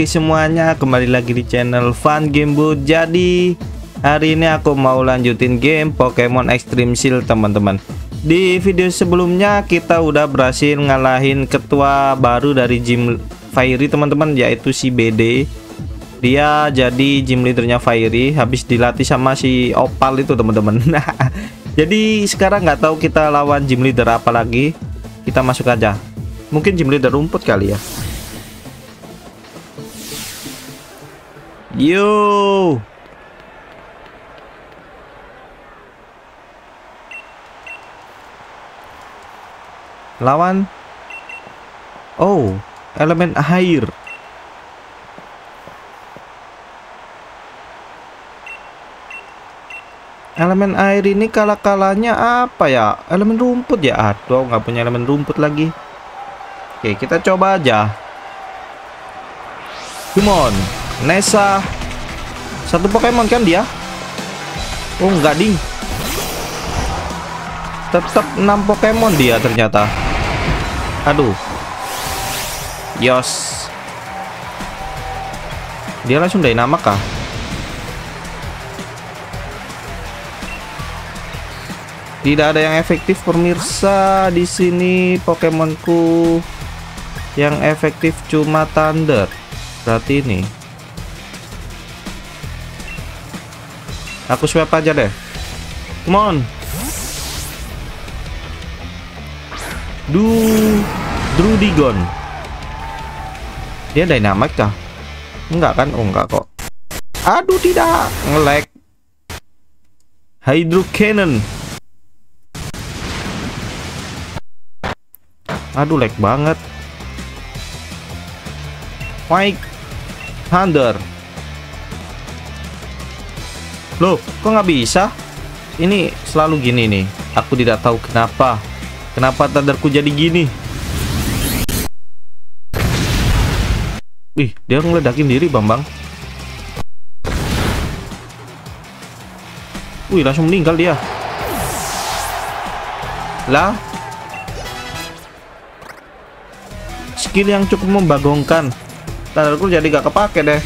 Oke semuanya kembali lagi di channel Fun Gameboot Jadi hari ini aku mau lanjutin game Pokemon Extreme Shield teman-teman. Di video sebelumnya kita udah berhasil ngalahin ketua baru dari gym Fairy teman-teman yaitu si BD Dia jadi gym leadernya Fairy habis dilatih sama si Opal itu teman-teman. Jadi sekarang nggak tahu kita lawan gym leader apa lagi. Kita masuk aja. Mungkin gym leader rumput kali ya Yo. Lawan. Oh, elemen air. Elemen air ini kalah-kalahnya apa ya? Elemen rumput ya? Aduh, nggak punya elemen rumput lagi. Oke, kita coba aja. Come on. Nesa Satu Pokemon kan dia? Oh enggak ding. Tetap 6 Pokemon dia ternyata. Aduh. Yos. Dia langsung nama kah? Tidak ada yang efektif pemirsa. Di sini Pokemonku yang efektif cuma Thunder. Berarti ini Aku swap aja deh. Come on. Du Drudigon. Dia dynamic kah? Enggak kan? Oh enggak kok. Aduh tidak, ngelag. Hydro Cannon. Aduh lag banget. Mike Thunder. Loh, kok nggak bisa? Ini selalu gini nih. Aku tidak tahu kenapa. Kenapa tandarku jadi gini? Ih, dia ngeledakin diri, Bambang. Wih, langsung meninggal dia. Lah. Skill yang cukup membagongkan. Tandarku jadi gak kepake deh.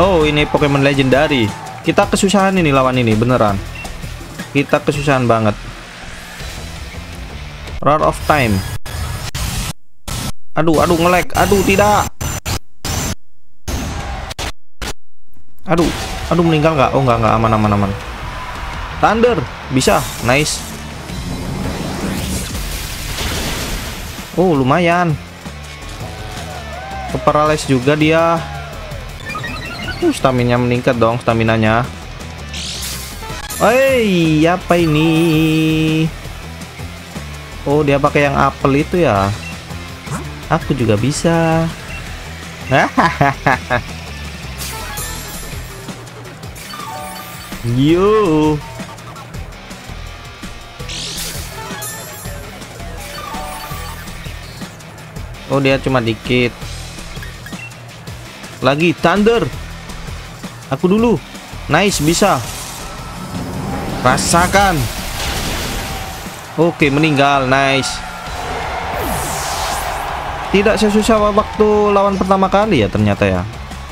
Oh, ini Pokemon legendary. Kita kesusahan ini lawan ini, beneran. Kita kesusahan banget. Roar of Time. Aduh, aduh ngelag. Aduh, tidak. Aduh, aduh meninggal nggak? Oh, nggak nggak aman aman aman. Thunder, bisa. Nice. Oh, lumayan. Keparalyze juga dia. Uh, stamina meningkat dong staminanya. Hei, apa ini? Oh, dia pakai yang apel itu ya. Aku juga bisa. Yo. Oh, dia cuma dikit. Lagi thunder. Aku dulu. Nice, bisa. Rasakan. Oke, meninggal. Nice. Tidak sesusah waktu lawan pertama kali ya ternyata ya.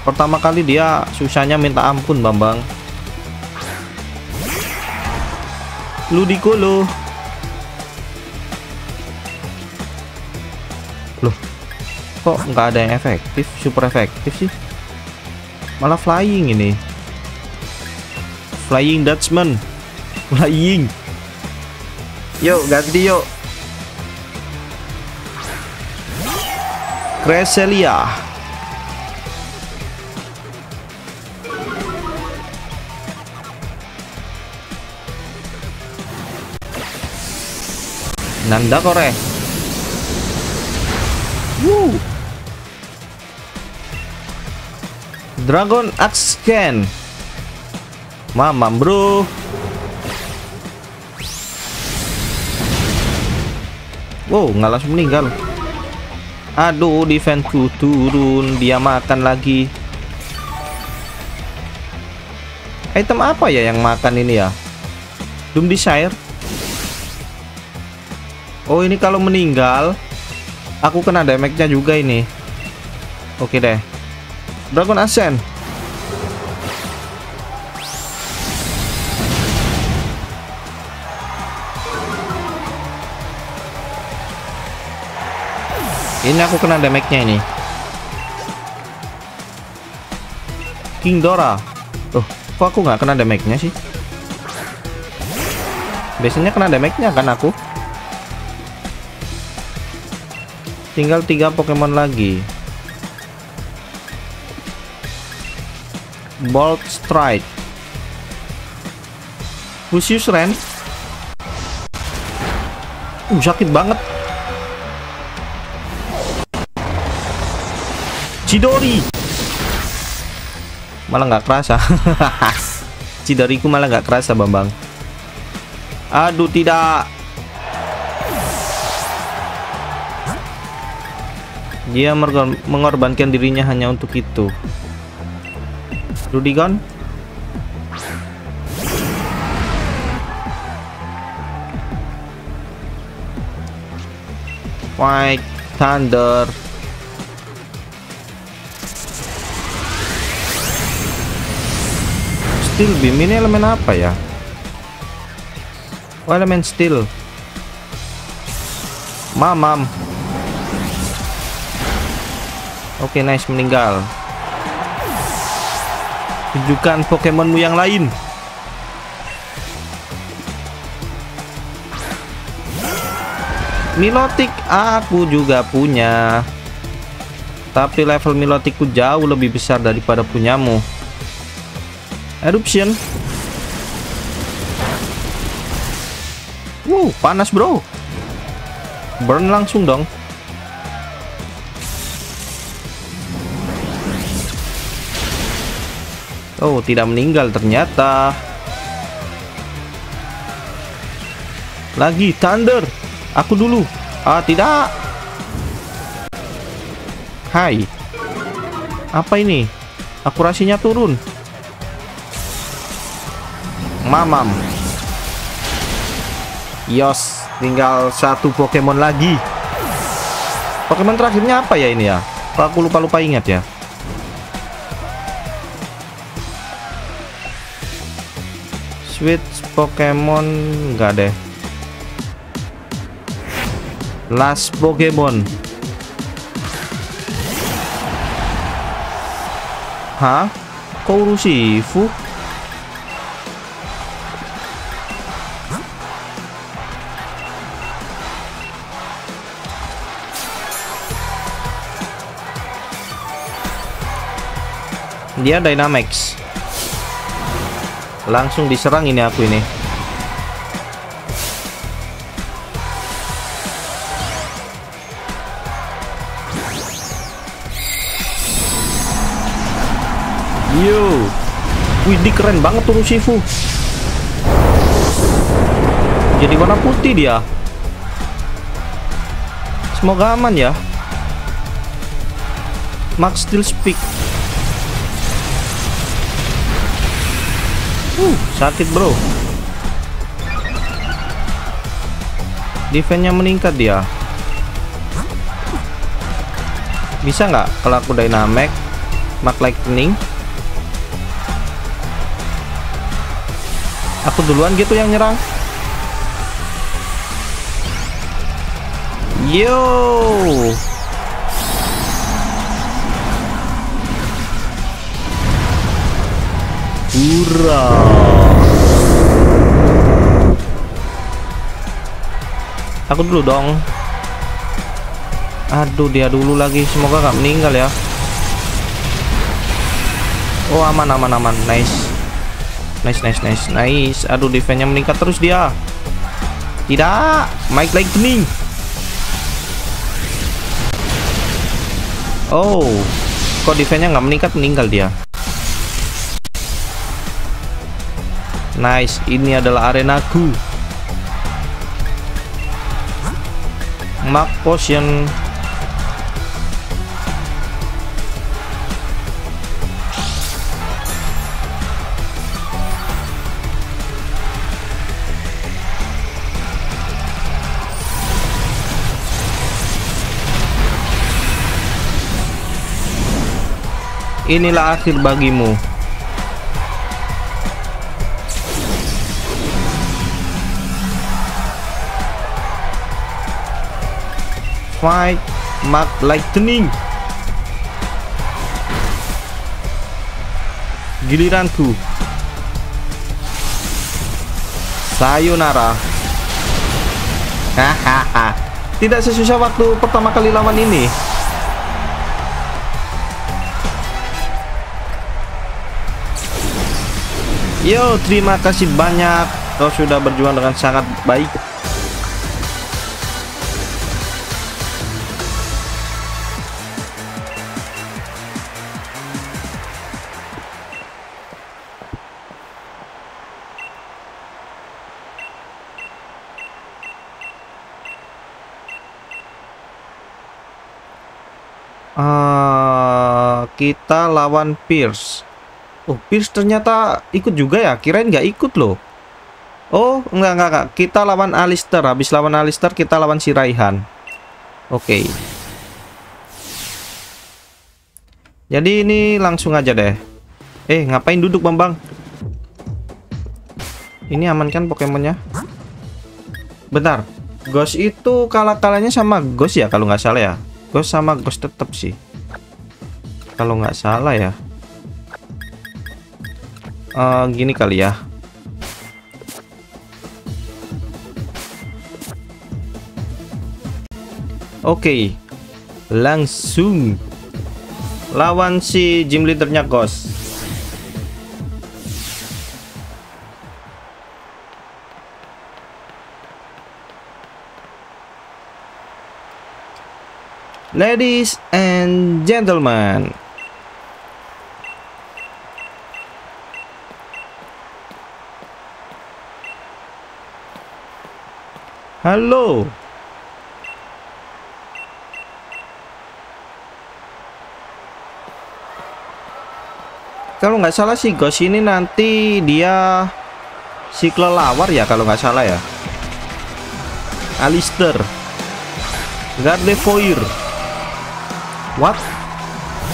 Pertama kali dia susahnya minta ampun, Bambang. Ludicolo. Kok nggak ada yang efektif, super efektif sih? Malah flying ini. Flying Dutchman. Flying. Yuk, ganti yuk. Cresselia. Nanda kore. Woo. Dragon Axe Scan. Mamam bro. Wow nggak langsung meninggal. Aduh defenseku turun. Dia makan lagi. Item apa ya yang makan ini ya? Doom Desire? Oh ini kalau meninggal Aku kena damage-nya juga ini. Oke deh. Dragon Ascent. Ini aku kena damage-nya ini. King Dora. Tuh, kok aku nggak kena damage-nya sih? Biasanya kena damage-nya kan aku. Tinggal tiga Pokemon lagi. Bolt Strike. Lucius Ren. Uh, sakit banget. Chidori malah nggak kerasa Chidoriku malah nggak kerasa Bambang aduh tidak dia mengorbankan dirinya hanya untuk itu Rudigon White Thunder. Steel beam ini elemen apa ya? Oh elemen steel. Mamam oke okay, nice meninggal tunjukkan Pokemonmu yang lain Milotic aku juga punya tapi level Miloticku jauh lebih besar daripada punyamu Eruption. Wow, panas bro. Burn langsung dong. Oh, tidak meninggal ternyata. Lagi Thunder. Aku dulu. Ah, tidak. Hai. Apa ini? Akurasinya turun. Mamam Yos Tinggal satu Pokemon lagi Pokemon terakhirnya apa ya ini ya aku lupa-lupa ingat ya Switch Pokemon Enggak deh Last Pokemon Hah? Kok Urusifu? dia Dynamax langsung diserang ini aku ini. Yo. Wih ini keren banget tuh Shifu. Jadi warna putih dia. Semoga aman ya. Max Steel Speak Uh, sakit bro. Defense-nya meningkat dia. Bisa nggak kalau aku dynamic, mark lightning? Aku duluan gitu yang nyerang. Yo. Hurra. Aku dulu dong. Aduh, dia dulu lagi. Semoga nggak meninggal ya. Oh, aman aman aman. Nice. Nice nice nice nice. Aduh, defense-nya meningkat terus dia. Tidak. Mike Lightning. Oh. Kok defense-nya nggak meningkat meninggal dia. Nice, ini adalah arenaku. Mark potion. Inilah akhir bagimu. Fight Mark Lightning. Giliranku. Sayonara. Hahaha. Tidak sesusah waktu pertama kali lawan ini. Yo, terima kasih banyak. Kau sudah berjuang dengan sangat baik. Kita lawan Pierce. Oh, Pierce ternyata ikut juga ya. Kirain nggak ikut loh. Oh, enggak, enggak, enggak. Kita lawan Alistair. Habis lawan Alistair, kita lawan si Raihan. Oke. Okay. Jadi ini langsung aja deh. Eh, ngapain duduk, Bambang? Ini aman kan Pokemonnya? Bentar. Ghost itu kalah-kalahnya sama Ghost ya, kalau nggak salah ya. Ghost sama Ghost tetap sih. Kalau nggak salah ya uh, gini kali ya Oke okay. Langsung Lawan si gym leadernya Ghost Ladies and gentlemen Halo. Kalau nggak salah sih Ghost ini nanti dia si kelelawar ya kalau nggak salah ya. Alistair. Gardevoir. What?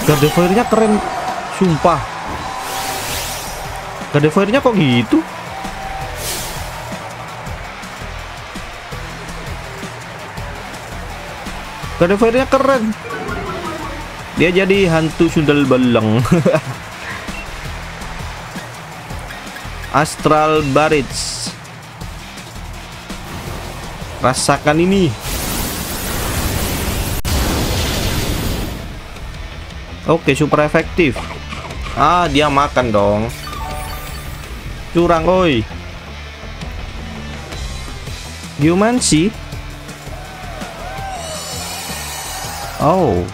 Gardevoir-nya keren. Sumpah. Gardevoir-nya kok gitu? Gardevoir-nya keren. Dia jadi hantu sundel belang. Astral Barits. Rasakan ini. Oke, super efektif. Ah, dia makan dong. Curang, oi. Gimana Oh.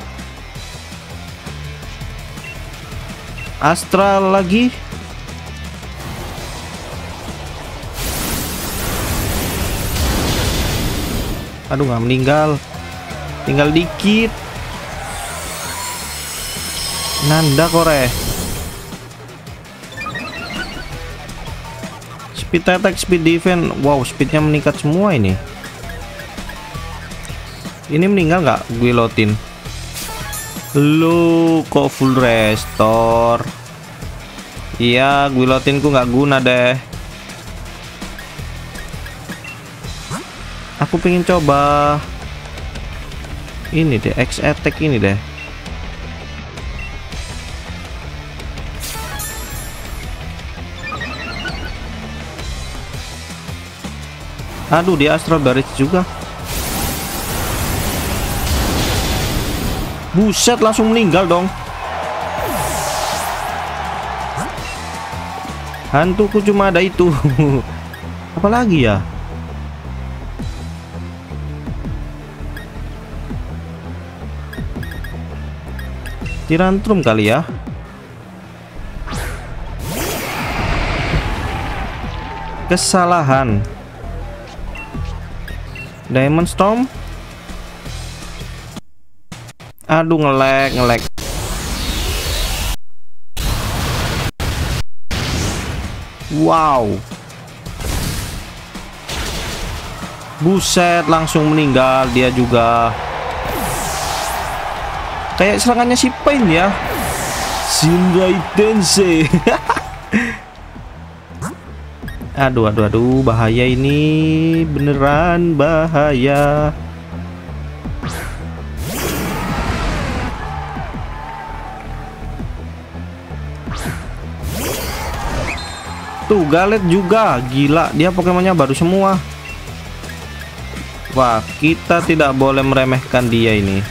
Astral lagi. Aduh nggak meninggal. Tinggal dikit. Nanda kore. Speed attack, speed defense. Wow, speednya meningkat semua ini. Ini meninggal nggak guillotine? Lu kok full restore? Iya, guillotine-ku nggak guna deh. Aku pengen coba ini deh, X attack ini deh. Aduh, dia Astral Barrage juga. Buset langsung meninggal dong. Hantuku cuma ada itu. Apalagi ya? Tirantrum kali ya. Kesalahan. Diamond Storm Aduh ngelek ngelek Wow. Buset langsung meninggal dia juga. Kayak serangannya si Pain ya. Shinrai Tensei. Aduh aduh aduh bahaya ini. Beneran bahaya Tuh Galet juga. Gila dia Pokemonnya baru semua. Wah kita tidak boleh meremehkan dia ini.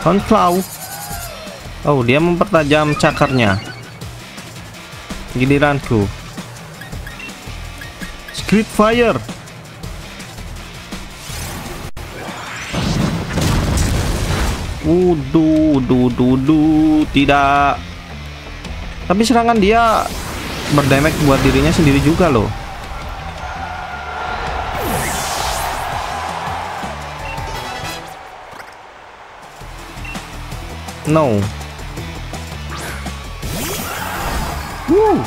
Conklaw Oh dia mempertajam cakarnya. Giliranku. Script Fire Wudu, du, tidak. Tapi serangan dia berdamage buat dirinya sendiri juga loh. No. Wuh.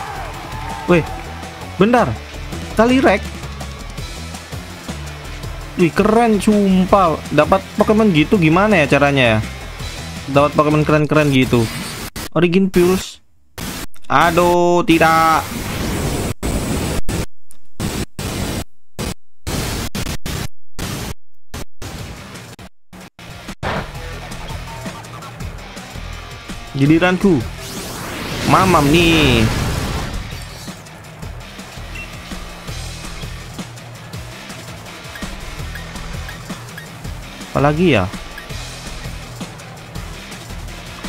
Weh, bentar. Kali rek Wih keren sumpah. Dapat Pokemon gitu gimana ya caranya ya? Dapat Pokemon keren-keren gitu. Origin Pulse Aduh tidak. Giliranku. Mamam nih apalagi ya?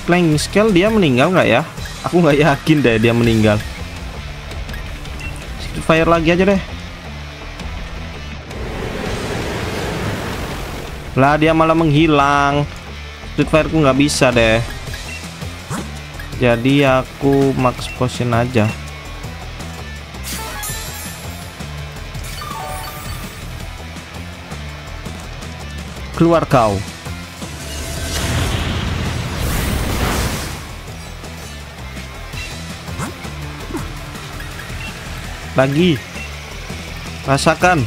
Flying scale dia meninggal nggak ya? Aku nggak yakin deh dia meninggal. Fire lagi aja deh. Lah dia malah menghilang. Street Fire ku nggak bisa deh. Jadi aku max potion aja Keluar kau. Lagi. Rasakan.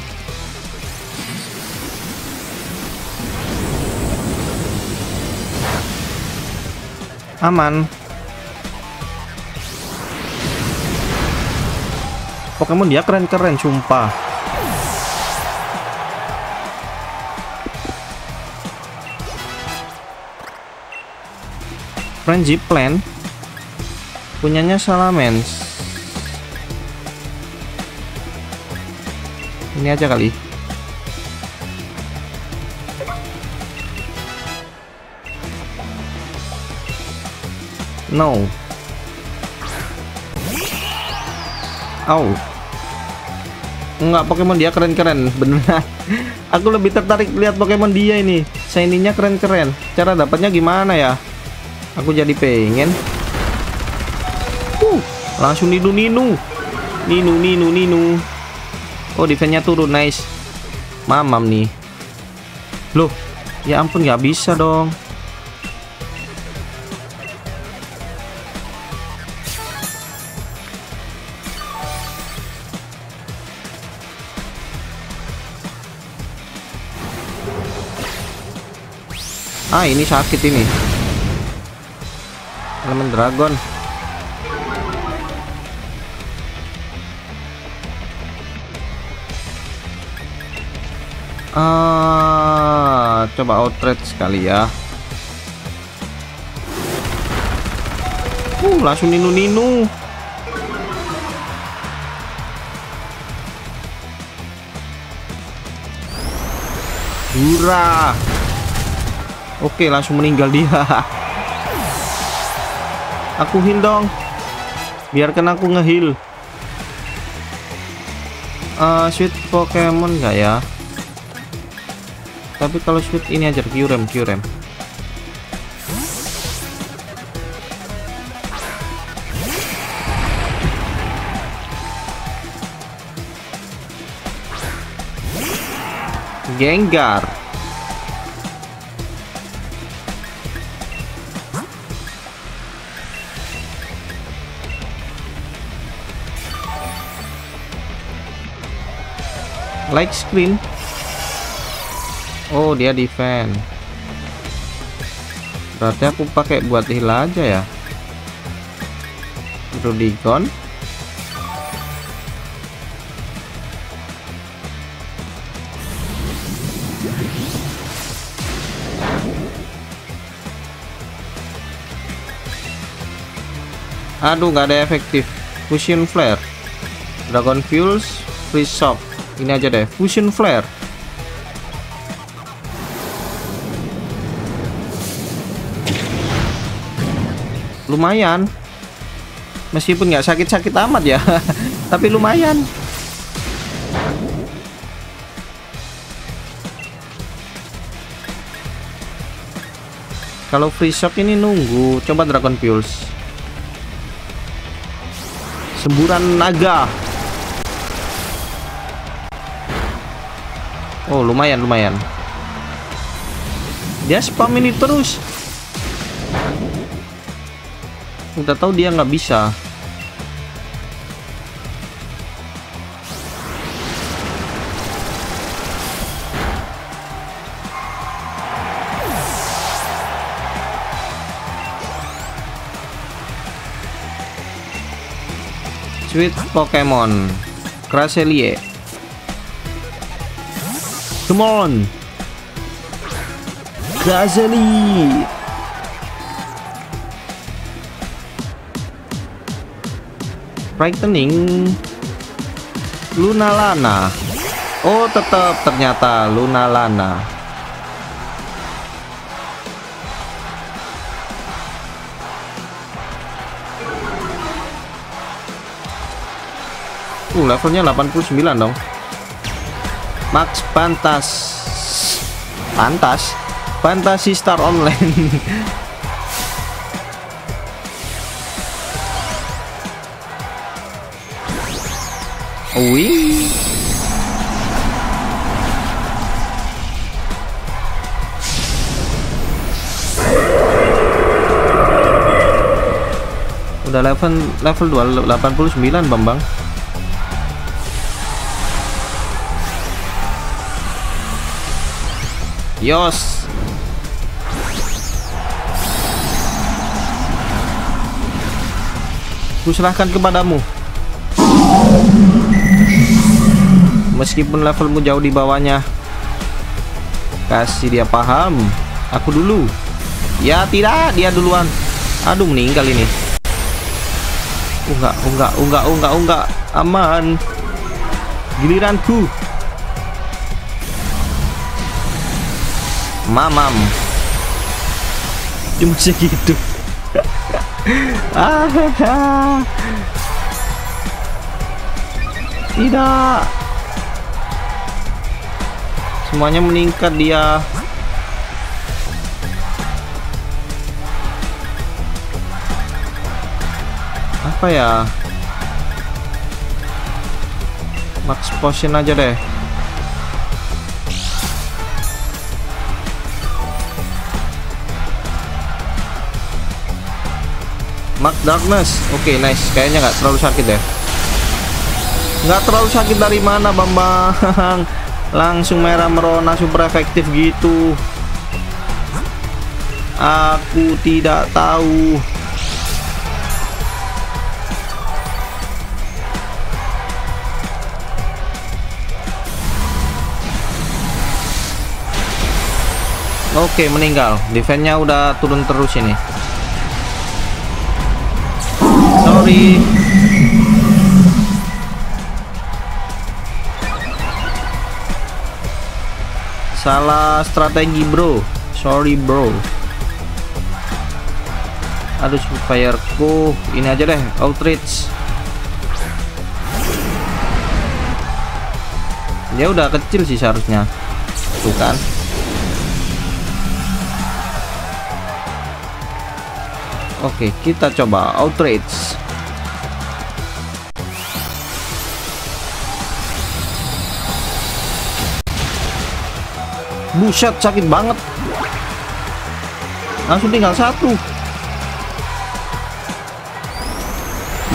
Aman. Pokemon dia keren-keren sumpah. Frenzy Plan punyanya Salamence ini aja kali no oh Enggak, Pokemon dia keren-keren, beneran. Aku lebih tertarik lihat Pokemon dia ini. Shiny-nya keren-keren. Cara dapatnya gimana ya? Aku jadi pengen. Uh, langsung ninu ninu. Ninu ninu ninu. Oh, defense-nya turun, nice. Mamam nih. Loh, ya ampun nggak bisa dong. Ah, ini sakit ini elemen dragon. Ah coba outrage sekali ya. Uh langsung ninu ninu Hurrah. Oke langsung meninggal dia Aku heal dong. Biarkan aku ngeheal. Uh, sweet Pokemon nggak ya? Tapi kalau sweet ini aja Kyurem, Kyurem. Gengar. Like screen. Oh dia defend. Berarti aku pakai buat heal aja ya? Rubicon aduh nggak ada efektif. Fusion flare. Dragon fuels free shop ini aja deh fusion flare. Lumayan. Meskipun nggak sakit-sakit amat ya tapi lumayan. Kalau free shop ini nunggu coba dragon fuels semburan naga oh lumayan lumayan. Dia spam ini terus. Udah tahu dia nggak bisa. Sweet Pokemon. Cresselie Come on. Cresselie Brightening Luna Lana. Oh tetap ternyata Luna Lana. Uh, levelnya 89 dong. Max Pantas. Pantas. Fantasy Star Online. Wih. Udah level level 2 89 Bambang. Yos. Kuserahkan kepadamu. Meskipun levelmu jauh di bawahnya. Kasih dia paham. Aku dulu. Ya tidak, dia duluan. Aduh meninggal ini. Enggak, enggak, enggak, enggak, enggak. Aman. Giliranku. Mamam. Cuma segitu ah, tidak. Semuanya meningkat dia. Apa ya? Max potion aja deh Mark Darkness. Oke okay, nice. Kayaknya nggak terlalu sakit deh. Nggak terlalu sakit dari mana Bambang? Langsung merah merona super efektif gitu. Aku tidak tahu. Oke meninggal. Defense-nya udah turun terus ini sorry salah strategi bro. Sorry bro. Aduh fireku ini aja deh outreach dia udah kecil sih seharusnya. Tuh kan. Oke, kita coba outrage. Buset, sakit banget. Langsung tinggal satu.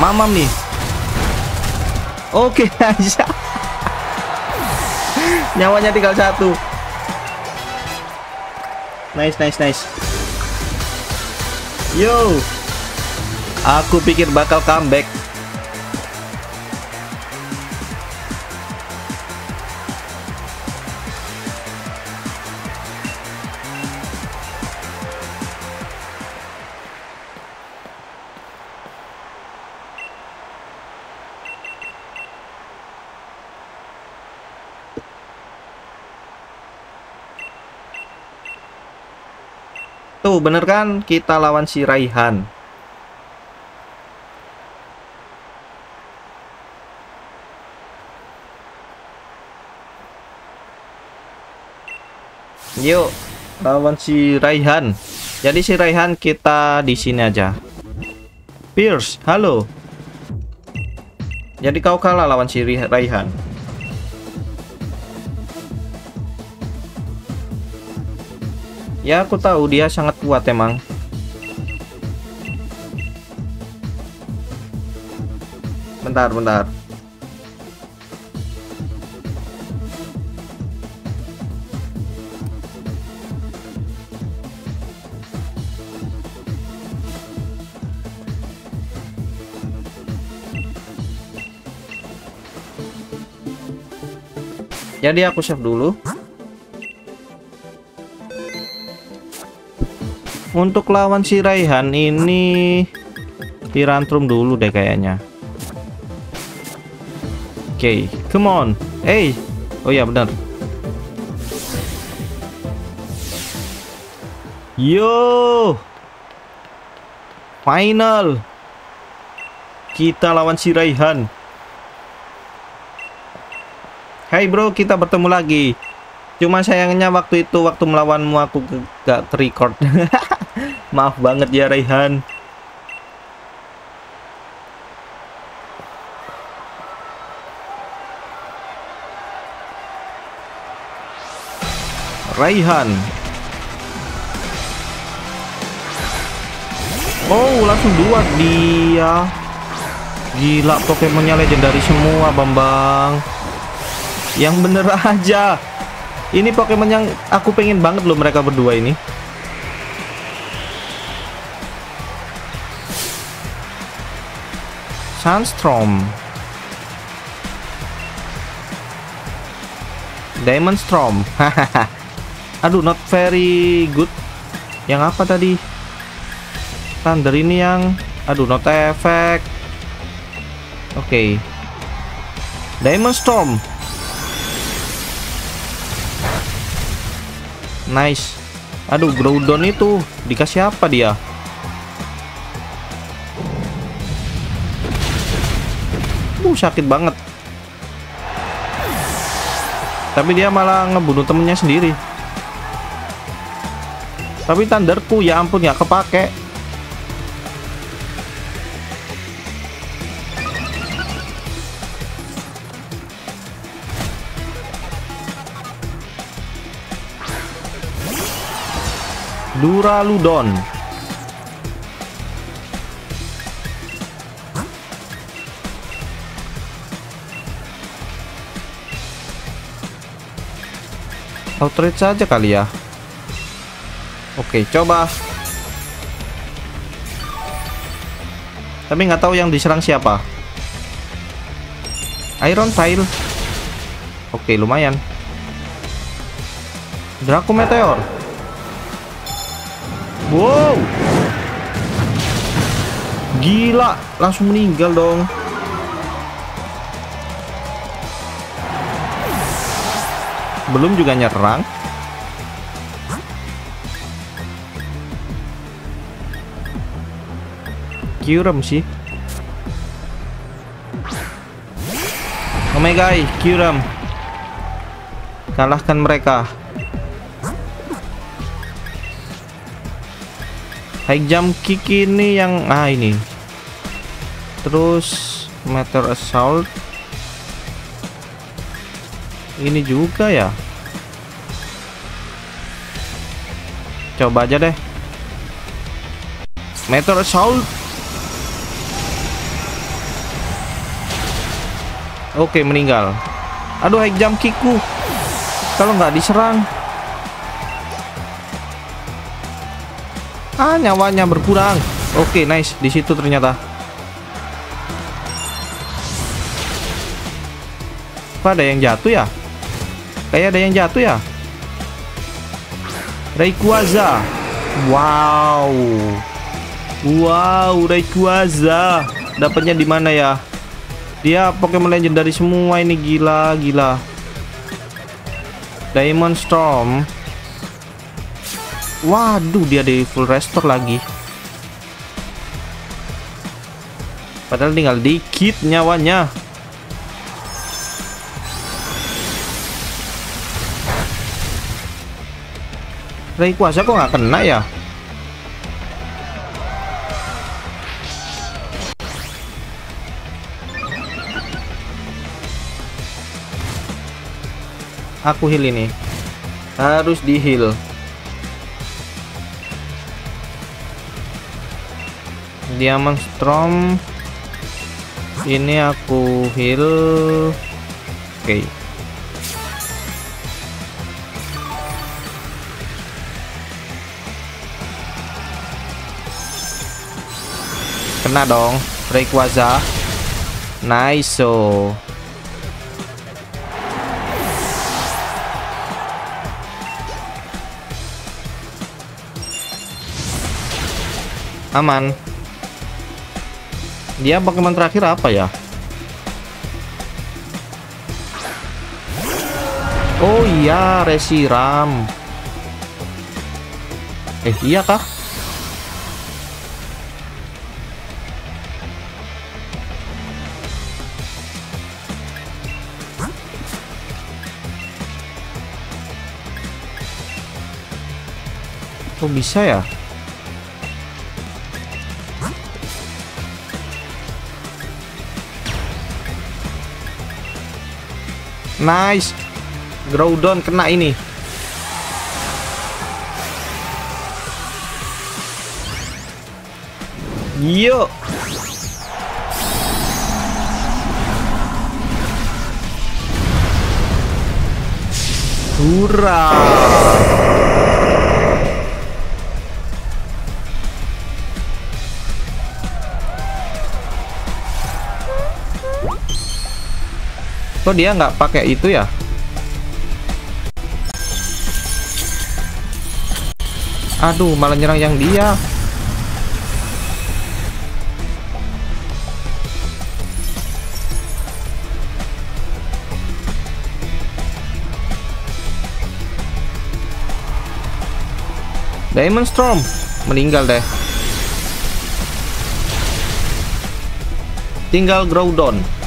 Mamam nih. Oke aja. Nyawanya tinggal satu. Nice, nice, nice. Yo. Aku pikir bakal comeback. Tuh bener kan? Kita lawan si Raihan. Yuk lawan si Raihan. Jadi si Raihan kita di sini aja. Pierce halo. Jadi kau kalah lawan si Raihan Ya aku tahu dia sangat kuat emang. Bentar bentar. Jadi aku save dulu Untuk lawan si Raihan ini Tirantrum dulu deh kayaknya. Oke, okay, come on. Hey. Oh ya benar. Yo. Final. Kita lawan si Raihan. Hai bro, kita bertemu lagi. Cuma sayangnya waktu itu waktu melawanmu aku gak record. Maaf banget ya Raihan. Raihan. Oh, langsung dua dia. Gila, Pokemonnya legendary semua, Bambang. Yang bener aja. Ini Pokemon yang aku pengen banget loh mereka berdua ini. Sunstorm Diamond Storm. Aduh not very good. Yang apa tadi? Thunder ini yang Aduh not effect. Oke. Okay. Diamond Storm Nice Aduh Groudon itu Dikasih apa dia Uh, sakit banget. Tapi dia malah ngebunuh temennya sendiri. Tapi Thunderku ya ampun ya kepake. Duraludon outrage saja kali ya. Oke coba. Tapi nggak tahu yang diserang siapa. Iron tile oke lumayan. Draco Meteor wow. Gila langsung meninggal dong. Belum juga nyerang. Kyurem sih. Omega Kyurem. Kalahkan mereka high jump kick ini yang ah ini. Terus meter assault. Ini juga ya? Coba aja deh. Meter assault. Oke meninggal. Aduh high kickku. Kalau nggak diserang ah nyawanya berkurang. Oke nice. Di situ ternyata. Apa ada yang jatuh ya? Kayak ada yang jatuh ya? Rayquaza. Wow. Wow Rayquaza. Dapatnya di mana ya? Dia Pokemon legendary semua ini. Gila gila. Diamond Storm Waduh dia di full restore lagi. Padahal tinggal dikit nyawanya. Rayquaza kok nggak kena ya? Aku heal ini. Harus di heal diamond storm. Ini aku heal. Oke. Okay. kena dong Rayquaza. Nice so. Aman dia Pokemon terakhir apa ya? Oh iya Resiram Eh iya kah? Kok bisa ya? Nice. Groudon kena ini. Yuk. Hurrah. Kok dia nggak pakai itu ya? Aduh, malah nyerang yang dia. Diamond Storm meninggal deh. Tinggal Groudon.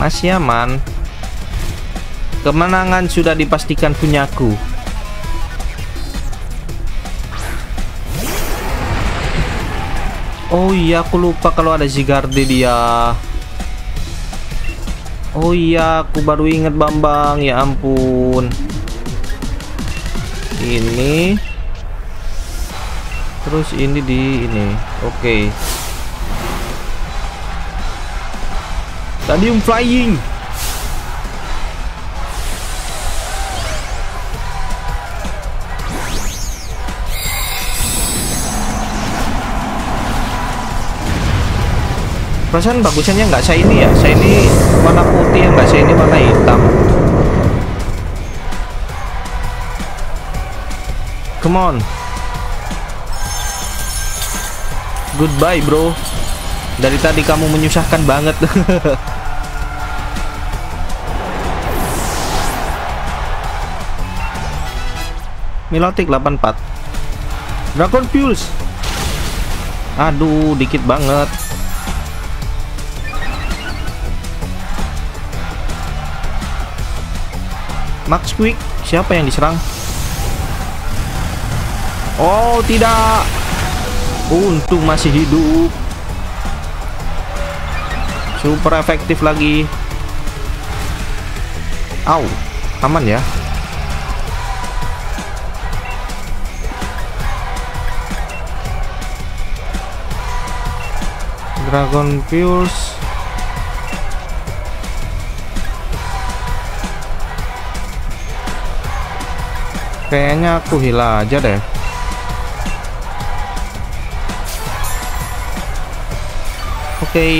Masih aman. Kemenangan sudah dipastikan punyaku. Oh iya, aku lupa kalau ada Zigarde dia. Oh iya, aku baru inget Bambang. Ya ampun. Ini. Terus ini di ini. Oke. Okay. Stadium flying. Perasaan bagusannya nggak shiny ya. Shiny warna putih, nggak shiny warna hitam. Come on. Goodbye, bro. Dari tadi kamu menyusahkan banget. Milotic 84 Dragon Pulse Aduh dikit banget. Max Quick Siapa yang diserang? Oh tidak. Untung masih hidup. Super efektif lagi. Au Aman ya Dragon Pulse Kayaknya aku hilang aja deh. Oke. Okay.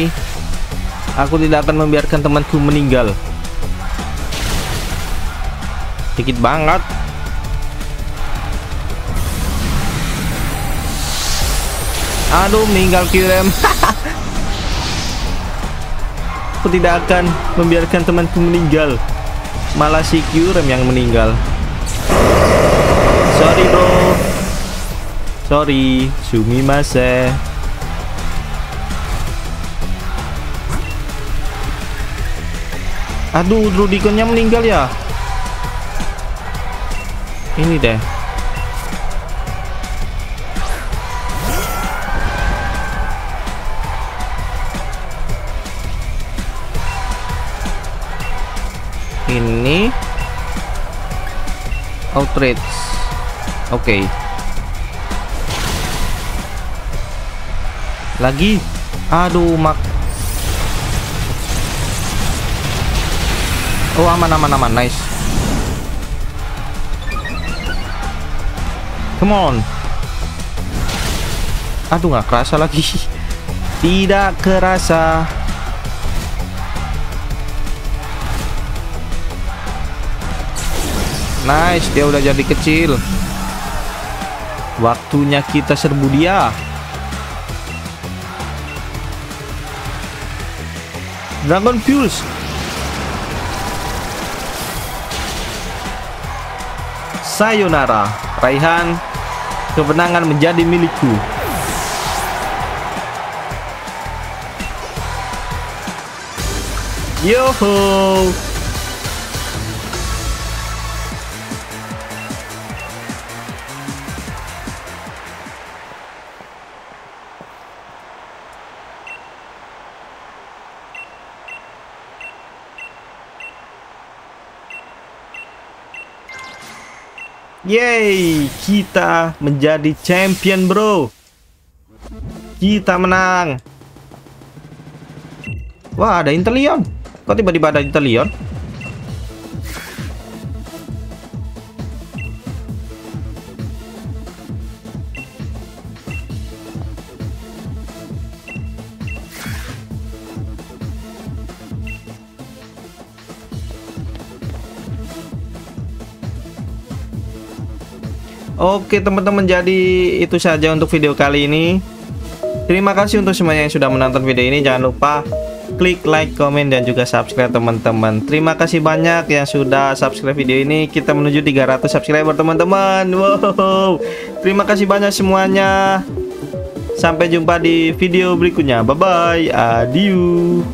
Aku tidak akan membiarkan temanku meninggal. Dikit banget. Aduh meninggal kirim Tidak akan membiarkan temanku meninggal. Malah si Kyurem yang meninggal. Sorry bro. Sorry Sumimase Aduh Rudikonnya meninggal ya? Ini deh ini outrage. Oke. Okay. lagi? Aduh mak. Oh aman aman aman. Nice. Come on. Aduh nggak kerasa lagi. Tidak kerasa Nice, dia udah jadi kecil. Waktunya kita serbu dia. Dragon Fuse. Sayonara, Raihan. Kemenangan menjadi milikku. Yoho! Yeay, kita menjadi champion bro. Kita menang. Wah ada Intelion Kok tiba-tiba ada Intelion Oke teman-teman jadi itu saja untuk video kali ini. Terima kasih untuk semuanya yang sudah menonton video ini. Jangan lupa klik like, komen, dan juga subscribe teman-teman. Terima kasih banyak yang sudah subscribe video ini. Kita menuju 300 subscriber teman-teman. Wow. Terima kasih banyak semuanya. Sampai jumpa di video berikutnya. Bye-bye. Adieu